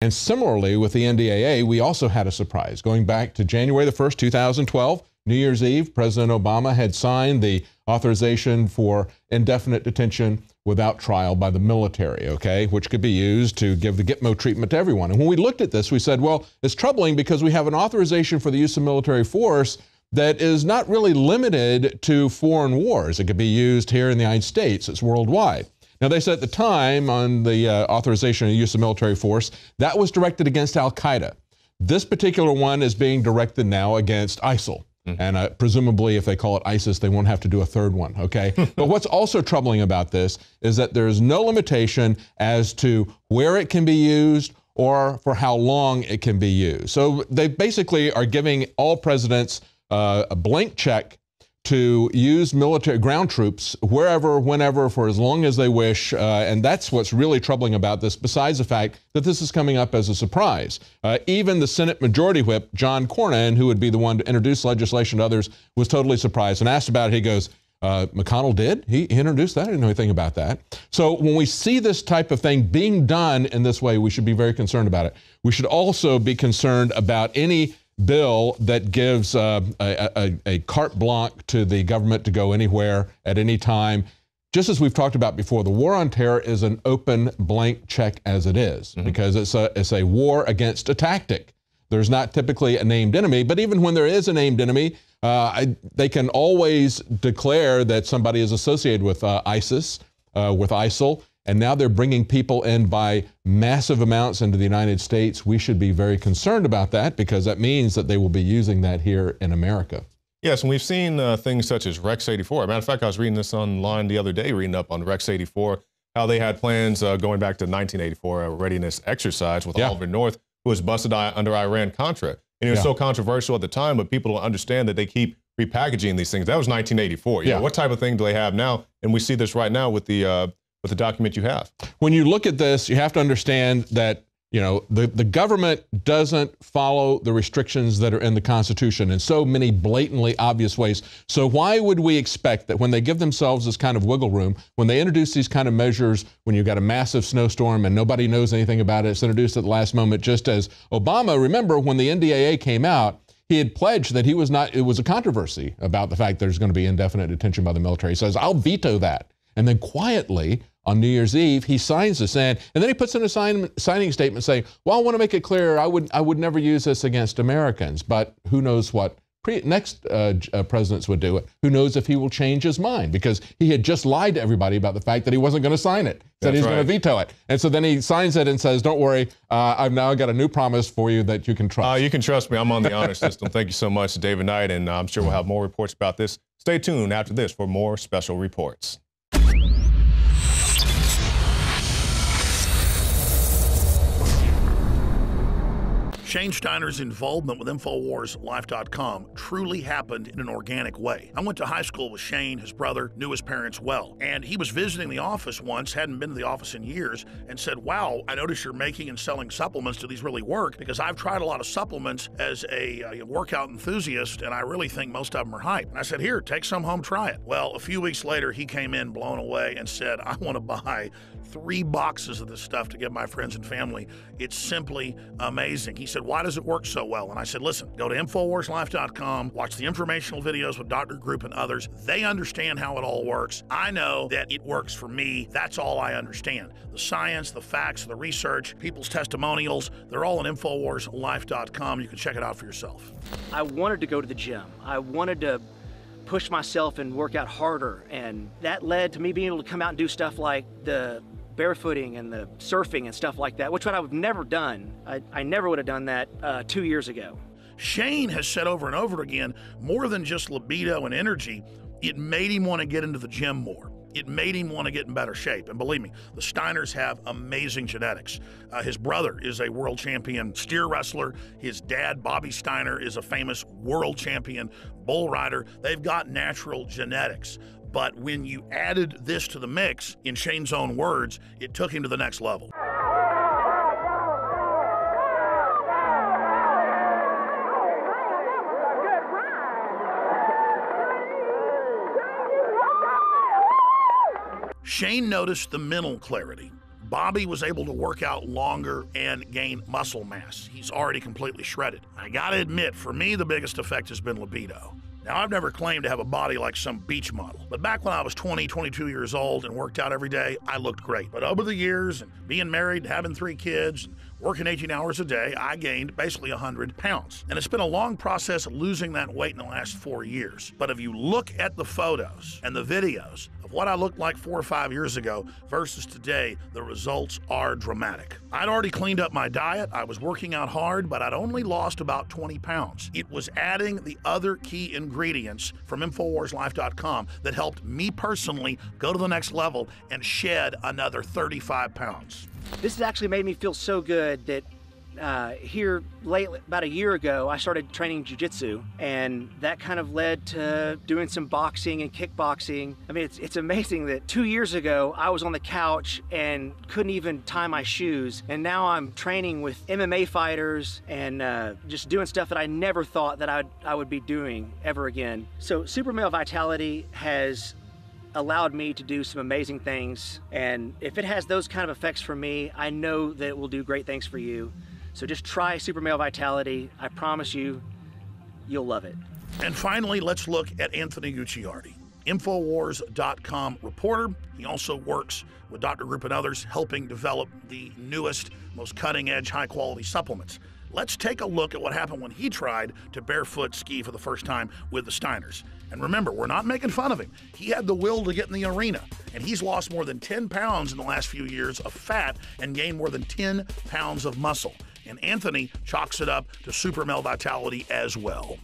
And similarly, with the NDAA, we also had a surprise. Going back to January the 1st, 2012, New Year's Eve, President Obama had signed the authorization for indefinite detention without trial by the military, okay, which could be used to give the Gitmo treatment to everyone. And when we looked at this, we said, well, it's troubling because we have an authorization for the use of military force that is not really limited to foreign wars. It could be used here in the United States, it's worldwide. Now, they said at the time on the uh, authorization of use of military force, that was directed against Al Qaeda. This particular one is being directed now against ISIL. Mm-hmm. And uh, presumably, if they call it ISIS, they won't have to do a third one, okay? but what's also troubling about this is that there's no limitation as to where it can be used or for how long it can be used. So they basically are giving all presidents uh, a blank check to use military ground troops wherever, whenever, for as long as they wish. Uh, and that's what's really troubling about this, besides the fact that this is coming up as a surprise. Uh, even the Senate Majority Whip, John Cornyn, who would be the one to introduce legislation to others, was totally surprised and asked about it. He goes, uh, McConnell did. He introduced that. I didn't know anything about that. So when we see this type of thing being done in this way, we should be very concerned about it. We should also be concerned about any bill that gives uh, a, a, a, carte blanche to the government to go anywhere at any time. Just as we've talked about before, the war on terror is an open blank check as it is, mm-hmm. because it's a, it's a war against a tactic. There's not typically a named enemy, but even when there is a named enemy, uh, I, they can always declare that somebody is associated with uh, ISIS, uh, with ISIL, and now they're bringing people in by massive amounts into the United States. We should be very concerned about that because that means that they will be using that here in America. Yes, and we've seen uh, things such as Rex 84. matter of fact, I was reading this online the other day, reading up on Rex 84, how they had plans uh, going back to 1984, a readiness exercise with yeah. Oliver North, who was busted under Iran Contra. And it was yeah. so controversial at the time, but people don't understand that they keep repackaging these things. That was 1984. yeah. Know, what type of thing do they have now? And we see this right now with the uh, with the document you have. When you look at this, you have to understand that you know the, the government doesn't follow the restrictions that are in the constitution in so many blatantly obvious ways. So why would we expect that when they give themselves this kind of wiggle room when they introduce these kind of measures when you've got a massive snowstorm and nobody knows anything about it it's introduced at the last moment just as obama remember when the ndaa came out he had pledged that he was not it was a controversy about the fact there's going to be indefinite detention by the military. He says i'll veto that and then quietly on New Year's Eve, he signs this and, and then he puts in a sign, signing statement saying, "Well, I want to make it clear, I would I would never use this against Americans, but who knows what." Pre- next uh, uh, presidents would do it. Who knows if he will change his mind because he had just lied to everybody about the fact that he wasn't going to sign it. Said That's he's right. going to veto it, and so then he signs it and says, "Don't worry, uh, I've now got a new promise for you that you can trust." Uh, you can trust me. I'm on the honor system. Thank you so much, David Knight, and I'm sure we'll have more reports about this. Stay tuned after this for more special reports. Shane Steiner's involvement with InfoWarsLife.com truly happened in an organic way. I went to high school with Shane, his brother, knew his parents well, and he was visiting the office once, hadn't been to the office in years, and said, Wow, I notice you're making and selling supplements. Do these really work? Because I've tried a lot of supplements as a, a workout enthusiast, and I really think most of them are hype. And I said, Here, take some home, try it. Well, a few weeks later, he came in blown away and said, I want to buy three boxes of this stuff to give my friends and family. It's simply amazing. He said, Why does it work so well? And I said, Listen, go to InfoWarsLife.com, watch the informational videos with Dr. Group and others. They understand how it all works. I know that it works for me. That's all I understand. The science, the facts, the research, people's testimonials, they're all on InfoWarsLife.com. You can check it out for yourself. I wanted to go to the gym. I wanted to push myself and work out harder. And that led to me being able to come out and do stuff like the barefooting and the surfing and stuff like that, which I've never done. I, I never would have done that uh, two years ago. Shane has said over and over again more than just libido and energy, it made him want to get into the gym more. It made him want to get in better shape. And believe me, the Steiners have amazing genetics. Uh, his brother is a world champion steer wrestler. His dad, Bobby Steiner, is a famous world champion bull rider. They've got natural genetics. But when you added this to the mix, in Shane's own words, it took him to the next level. Shane noticed the mental clarity Bobby was able to work out longer and gain muscle mass. He's already completely shredded. I gotta admit, for me, the biggest effect has been libido. Now, I've never claimed to have a body like some beach model, but back when I was 20, 22 years old and worked out every day, I looked great. But over the years, and being married, having three kids, working 18 hours a day, I gained basically 100 pounds. And it's been a long process losing that weight in the last four years. But if you look at the photos and the videos of what I looked like four or five years ago versus today, the results are dramatic. I'd already cleaned up my diet, I was working out hard, but I'd only lost about 20 pounds. It was adding the other key ingredients from InfoWarsLife.com that helped me personally go to the next level and shed another 35 pounds. This has actually made me feel so good that uh, here about a year ago I started training jiu-jitsu and that kind of led to doing some boxing and kickboxing. I mean it's, it's amazing that two years ago I was on the couch and couldn't even tie my shoes and now I'm training with MMA fighters and uh, just doing stuff that I never thought that I'd, I would be doing ever again. So Super Male Vitality has allowed me to do some amazing things. And if it has those kind of effects for me, I know that it will do great things for you. So just try Super Male Vitality. I promise you, you'll love it. And finally, let's look at Anthony Gucciardi. Infowars.com reporter. He also works with Dr. Group and others, helping develop the newest, most cutting edge, high quality supplements. Let's take a look at what happened when he tried to barefoot ski for the first time with the Steiners. And remember, we're not making fun of him. He had the will to get in the arena, and he's lost more than 10 pounds in the last few years of fat and gained more than 10 pounds of muscle and Anthony chalks it up to super male vitality as well.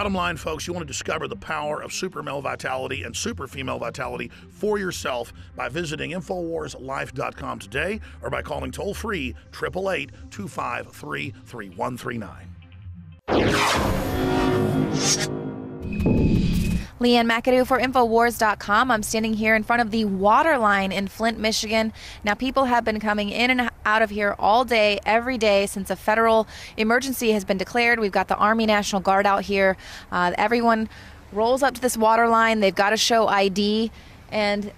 Bottom line, folks, you want to discover the power of super male vitality and super female vitality for yourself by visiting InfoWarsLife.com today or by calling toll free 888 253 3139. Leanne McAdoo for Infowars.com. I'm standing here in front of the water line in Flint, Michigan. Now, people have been coming in and out of here all day, every day, since a federal emergency has been declared. We've got the Army National Guard out here. Uh, everyone rolls up to this water line. They've got to show ID, and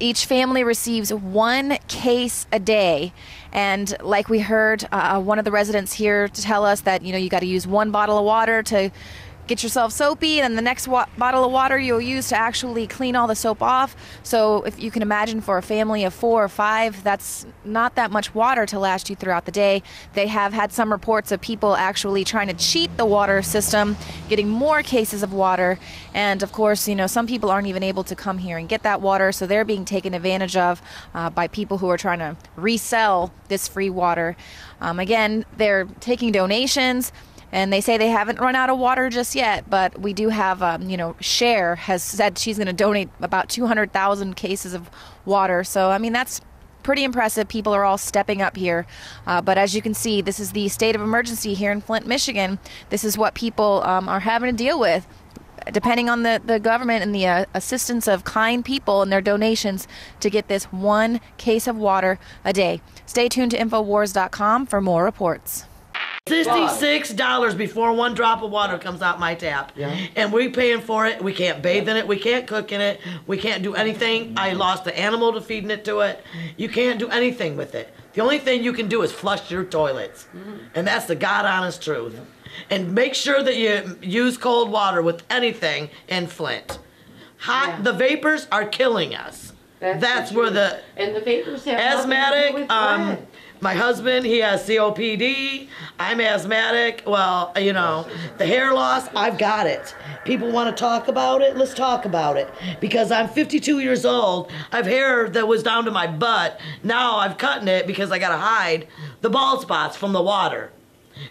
each family receives one case a day. And like we heard, uh, one of the residents here tell us that you know you got to use one bottle of water to get yourself soapy and the next wa- bottle of water you'll use to actually clean all the soap off. So if you can imagine for a family of four or five that's not that much water to last you throughout the day. They have had some reports of people actually trying to cheat the water system getting more cases of water. And of course you know some people aren't even able to come here and get that water so they're being taken advantage of uh, by people who are trying to resell this free water. Um, again they're taking donations and they say they haven't run out of water just yet but we do have um, you know Cher has said she's going to donate about 200,000 cases of water so I mean that's pretty impressive people are all stepping up here uh, but as you can see this is the state of emergency here in Flint Michigan this is what people um, are having to deal with depending on the, the government and the uh, assistance of kind people and their donations to get this one case of water a day. Stay tuned to Infowars.com for more reports. Sixty-six dollars before one drop of water comes out my tap, yeah. and we paying for it. We can't bathe in it. We can't cook in it. We can't do anything. I lost the animal to feeding it to it. You can't do anything with it. The only thing you can do is flush your toilets, mm-hmm. and that's the God honest truth. Yeah. And make sure that you use cold water with anything in Flint. Hot, yeah. the vapors are killing us. That's, that's where the and the vapors have asthmatic. Um, my husband, he has COPD. I'm asthmatic. Well, you know, the hair loss, I've got it. People want to talk about it. Let's talk about it. Because I'm 52 years old. I've hair that was down to my butt. Now I've cutting it because I got to hide the bald spots from the water.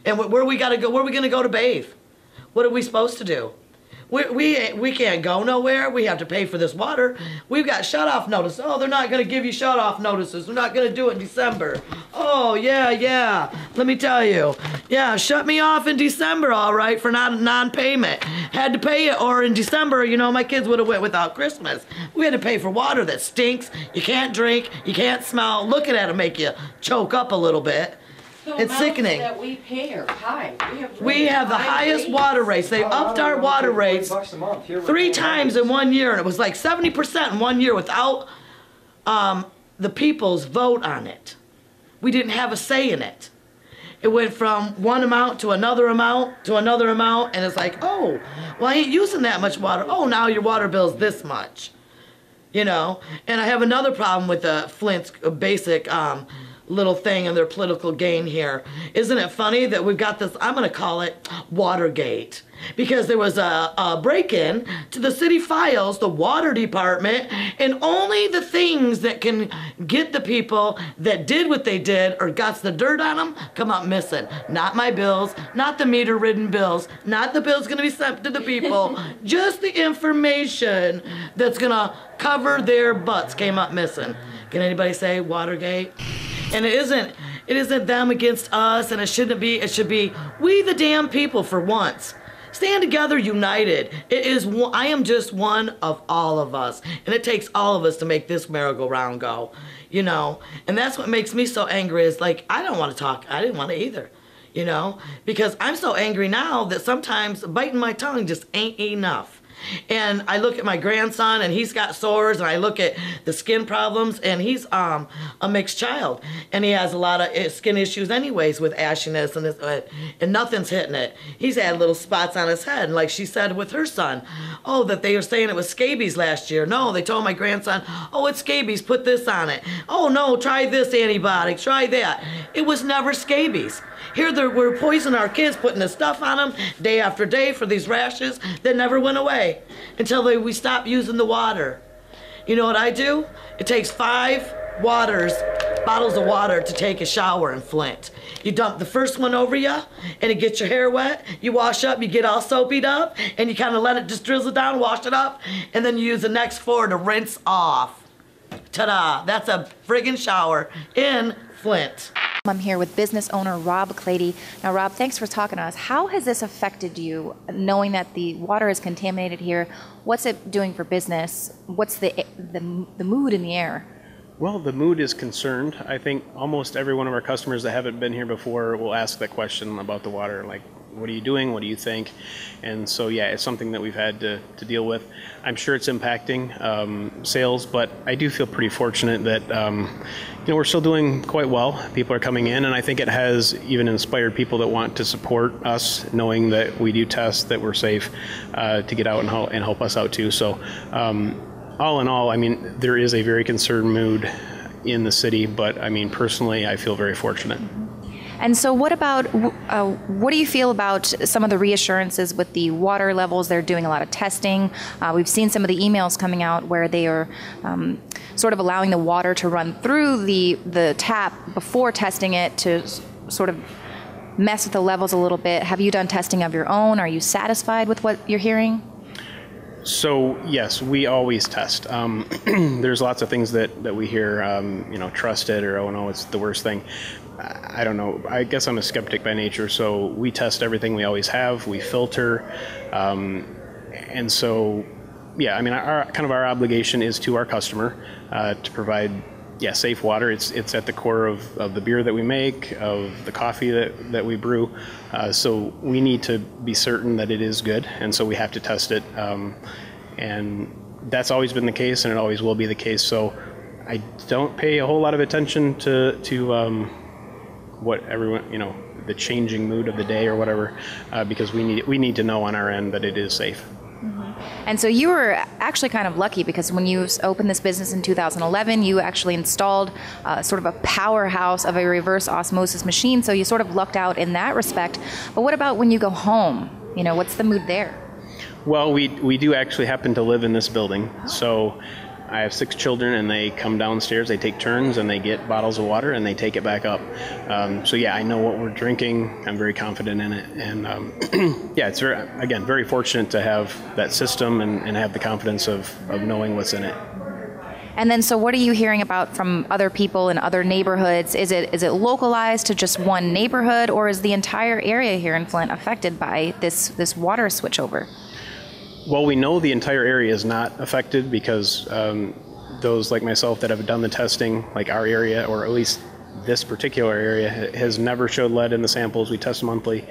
And where we got to go? Where we going to go to bathe? What are we supposed to do? We, we, we can't go nowhere. We have to pay for this water. We've got shut off notice. Oh, they're not going to give you shut off notices. They're not going to do it in December. Oh, yeah, yeah. Let me tell you. Yeah, shut me off in December, all right, for non payment. Had to pay it, or in December, you know, my kids would have went without Christmas. We had to pay for water that stinks. You can't drink. You can't smell. Looking at it make you choke up a little bit. The It's amounts sickening. That we pay are high. We have, We really have the high highest rates. water rates. They upped our water rates Bucks a month. Here we're three paying times hundreds. in one year, and it was like 70% in one year without um, the people's vote on it. We didn't have a say in it. It went from one amount to another amount to another amount, and it's like, oh, well, I ain't using that much water. Oh, now your water bill's this much. You know? And I have another problem with the Flint's basic um, little thing and their political gain here. Isn't it funny that we've got this, I'm going to call it Watergate? Because there was a, a break in to the city files, the water department, and only the things that can get the people that did what they did or got the dirt on them come up missing. Not my bills, not the meter ridden bills, not the bills going to be sent to the people, just the information that's going to cover their butts came up missing. Can anybody say Watergate? And it isn't it isn't them against us and it shouldn't be it should be we the damn people for once. Stand together united. It is I am just one of all of us. And it takes all of us to make this merry-go-round go. You know? And that's what makes me so angry is like I don't want to talk. I didn't want to either. You know? Because I'm so angry now that sometimes biting my tongue just ain't enough. And I look at my grandson and he's got sores and I look at the skin problems and he's um a mixed child and he has a lot of uh, skin issues anyways with ashiness and this, and nothing's hitting it. He's had little spots on his head and like she said with her son, oh that they were saying it was scabies last year. No, they told my grandson, oh it's scabies, put this on it. Oh no, try this antibiotic, try that. It was never scabies. Here they're, we're poisoning our kids, putting this stuff on them day after day for these rashes that never went away until they, we stopped using the water. You know what I do? It takes five waters, bottles of water to take a shower in Flint. You dump the first one over you, and it gets your hair wet. You wash up, you get all soapy up, and you kind of let it just drizzle down, wash it up, and then you use the next four to rinse off. Ta-da! That's a friggin' shower in Flint. I'm here with business owner Rob Clady. Now, Rob, thanks for talking to us. How has this affected you, knowing that the water is contaminated here? What's it doing for business? What's the the, the mood in the air? Well, the mood is concerned. I think almost every one of our customers that haven't been here before will ask that question about the water, like, what are you doing? What do you think? And so, yeah, it's something that we've had to, to deal with. I'm sure it's impacting um, sales, but I do feel pretty fortunate that, um, you know, we're still doing quite well. People are coming in, and I think it has even inspired people that want to support us, knowing that we do test, that we're safe, uh, to get out and help, and help us out too. So, um, all in all, I mean, there is a very concerned mood in the city, but I mean, personally, I feel very fortunate. And so, what about uh, what do you feel about some of the reassurances with the water levels? They're doing a lot of testing. Uh, we've seen some of the emails coming out where they are um, sort of allowing the water to run through the the tap before testing it to sort of mess with the levels a little bit. Have you done testing of your own? Are you satisfied with what you're hearing? So yes, we always test. Um, there's lots of things that, that we hear, um, you know, trust it or oh no, it's the worst thing. I don't know. I guess I'm a skeptic by nature, so we test everything we always have. We filter, um, and so yeah. I mean, our kind of our obligation is to our customer uh, to provide yeah safe water. It's it's at the core of, of the beer that we make, of the coffee that that we brew. Uh, so we need to be certain that it is good, and so we have to test it. Um, and that's always been the case, and it always will be the case. So I don't pay a whole lot of attention to to um, what everyone you know the changing mood of the day or whatever, uh, because we need we need to know on our end that it is safe. And so you were actually kind of lucky because when you opened this business in 2011, you actually installed uh, sort of a powerhouse of a reverse osmosis machine. So you sort of lucked out in that respect. But what about when you go home? You know, what's the mood there? Well, we we do actually happen to live in this building, so I have six children, and they come downstairs. They take turns, and they get bottles of water, and they take it back up. Um, so yeah, I know what we're drinking. I'm very confident in it, and um, yeah, it's very, again very fortunate to have that system and, and have the confidence of, of knowing what's in it. And then, so what are you hearing about from other people in other neighborhoods? Is it is it localized to just one neighborhood, or is the entire area here in Flint affected by this this water switchover? Well, we know the entire area is not affected because um, those like myself that have done the testing, like our area, or at least this particular area, has never showed lead in the samples. We test monthly.